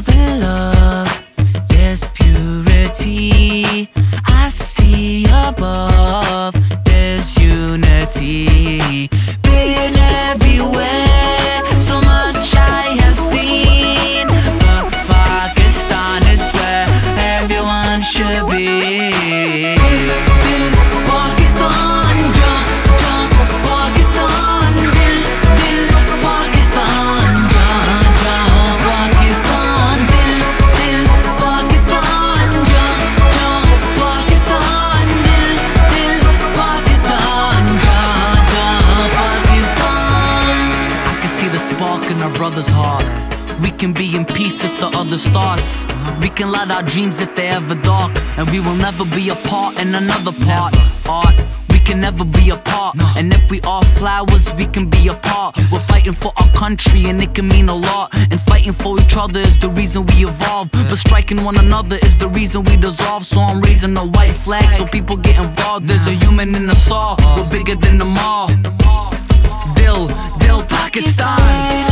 the love, there's purity. I see above, there's unity. Been everywhere, so much I have seen. But Pakistan is where everyone should be. Spark in our brother's heart. We can be in peace if the other starts. We can light our dreams if they're ever dark. And we will never be apart in another part. Art, we can never be apart. And if we are flowers, we can be apart. We're fighting for our country and it can mean a lot. And fighting for each other is the reason we evolve. But striking one another is the reason we dissolve. So I'm raising a white flag so people get involved. There's a human in us all. We're bigger than them all. Dil, Pakistan.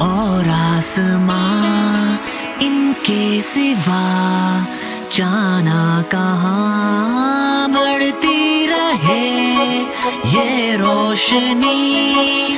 और आसमां इनके सिवा जाना कहाँ? बढ़ती रहे ये रोशनी।